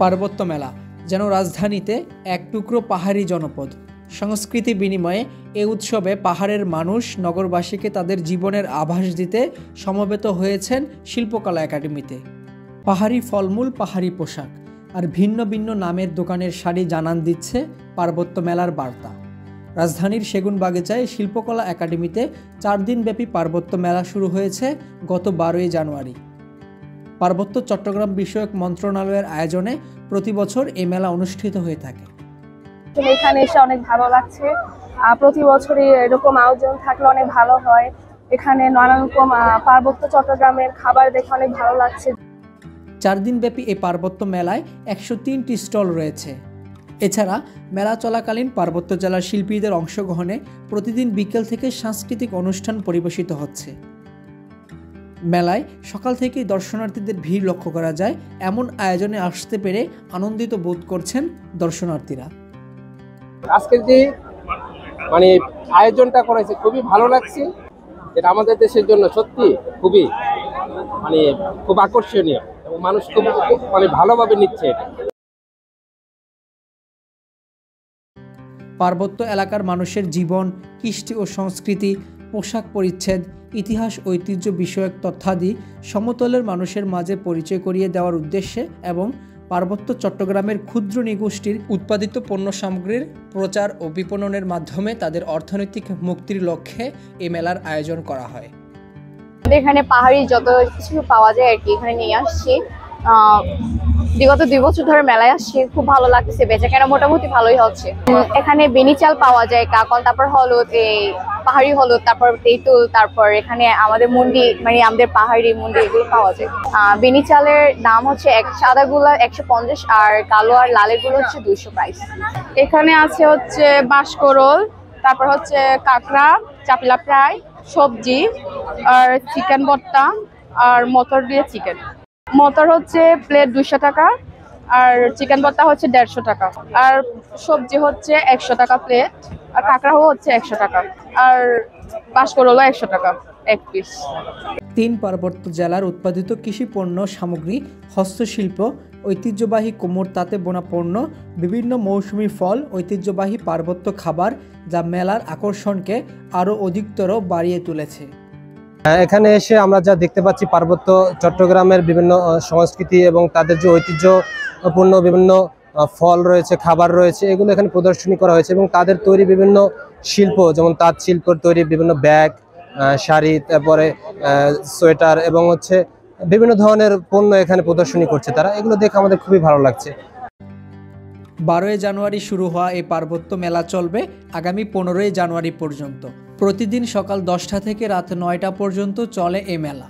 পার্বত্য মেলা, যেন রাজধানীতে এক টুকরো পাহাড়ি জনপদ। সংস্কৃতি বিনিময়ে এ উৎসবে পাহাড়ের মানুষ নগরবাসীকে তাদের জীবনের আভাস দিতে সমবেত হয়েছেন শিল্পকলা একাডেমিতে। পাহাড়ি ফলমূল, পাহাড়ি পোশাক আর ভিন্ন ভিন্ন নামের দোকানের শাড়ি জানান দিচ্ছে পার্বত্য মেলার বার্তা। রাজধানীর সেগুন বাগিচায় শিল্পকলা একাডেমিতে চার দিনব্যাপী পার্বত্য মেলা শুরু হয়েছে গত বারোই জানুয়ারি। পার্বত্য চট্টগ্রাম বিষয়ক মন্ত্রণালয়ের আয়োজনে প্রতি বছর এই মেলা অনুষ্ঠিত হয়ে থাকে। এখানে এসে অনেক ভালো লাগছে। প্রতি বছরই এরকম আয়োজন থাকলে অনেক ভালো হয়। এখানে নানা রকম পার্বত্য চট্টগ্রামের খাবার দেখে অনেক ভালো লাগছে। চার দিনব্যাপী এই পার্বত্য মেলায় একশো তিনটি স্টল রয়েছে। এছাড়া মেলা চলাকালীন পার্বত্য জেলার শিল্পীদের অংশগ্রহণে প্রতিদিন বিকেল থেকে সাংস্কৃতিক অনুষ্ঠান পরিবেশিত হচ্ছে। মেলায় সকাল থেকেই দর্শনার্থীদের ভিড় লক্ষ্য করা যায়। এমন আয়োজনে আসতে পেরে আনন্দিত বোধ করছেন দর্শনার্থীরা। আজকের যে মানে আয়োজনটা করেছে খুবই ভালো লাগছে। এটা আমাদের দেশের জন্য সত্যি খুবই মানে খুব আকর্ষণীয় এবং মানুষ খুব খুব মানে ভালোভাবে নিচ্ছে এটা। পার্বত্য এলাকার মানুষের জীবন কৃষ্টি ও সংস্কৃতি পোশাক পরিচ্ছেদ, ইতিহাস, ঐতিহ্য বিষয়ক তথ্যাদি সমতলের মানুষের মাঝে পরিচয় করিয়ে দেওয়ার উদ্দেশ্যে এবং পার্বত্য চট্টগ্রামের ক্ষুদ্র নিগোষ্ঠীর উৎপাদিত পণ্য সামগ্রীর প্রচার ও বিপণনের মাধ্যমে তাদের অর্থনৈতিক মুক্তির লক্ষ্যে এ মেলার আয়োজন করা হয়। আমাদের এখানে পাহাড়ি যত কিছু পাওয়া যায় আর কি, এখানে নিয়ে আসছি। বিগত দুই বছর ধরে মেলায় আসছি, খুব ভালো লাগছে বেচা কেনা মোটামুটি ভালোই হচ্ছে। এখানে বেনি চাল পাওয়া যায়, কাকল, তারপর হলুদ, এই পাহাড়ি হলুদ, তারপর তেঁতুল, তারপর এখানে আমাদের মুন্ডি মানে আমাদের পাহাড়ি মুন্ডি, এগুলো পাওয়া যায়। বেনি চালের দাম হচ্ছে এক, সাদাগুলো একশো পঞ্চাশ আর কালো আর লালেরগুলো হচ্ছে দুইশো প্রাইস এখানে আছে হচ্ছে বাঁশকরল, তারপর হচ্ছে কাঁকড়া, চাপলা ফ্রাই, সবজি, আর চিকেন ভর্তা আর মটর দিয়ে চিকেন। মটর হচ্ছে প্লেট দুশো টাকা, আর চিকেন ভর্তা হচ্ছে দেড়শো টাকা, আর সবজি হচ্ছে একশো টাকা প্লেট, আর কাঁকড়াও হচ্ছে একশো টাকা, আর বাঁশকরলও একশো টাকা, এক পিস তিন পার্বত্য জেলার উৎপাদিত কৃষি পণ্য সামগ্রী, হস্তশিল্প, ঐতিহ্যবাহী কোমর, তাঁতে বোনা পণ্য, বিভিন্ন মৌসুমি ফল, ঐতিহ্যবাহী পার্বত্য খাবার যা মেলার আকর্ষণকে আরও অধিকতর বাড়িয়ে তুলেছে। এখানে এসে আমরা যা দেখতে পাচ্ছি, পার্বত্য চট্টগ্রামের বিভিন্ন সংস্কৃতি এবং তাদের যে ঐতিহ্যপূর্ণ বিভিন্ন ফল রয়েছে, খাবার রয়েছে, এগুলো এখানে প্রদর্শনী করা হয়েছে এবং তাদের তৈরি বিভিন্ন শিল্প, যেমন তাঁত শিল্পের তৈরি বিভিন্ন ব্যাগ শাড়ি, তারপরে সোয়েটার এবং হচ্ছে বিভিন্ন ধরনের পণ্য এখানে প্রদর্শনী করছে তারা। এগুলো দেখে আমাদের খুবই ভালো লাগছে। বারোই জানুয়ারি শুরু হওয়া এই পার্বত্য মেলা চলবে আগামী পনেরোই জানুয়ারি পর্যন্ত। প্রতিদিন সকাল দশটা থেকে রাত নয়টা পর্যন্ত চলে এ মেলা।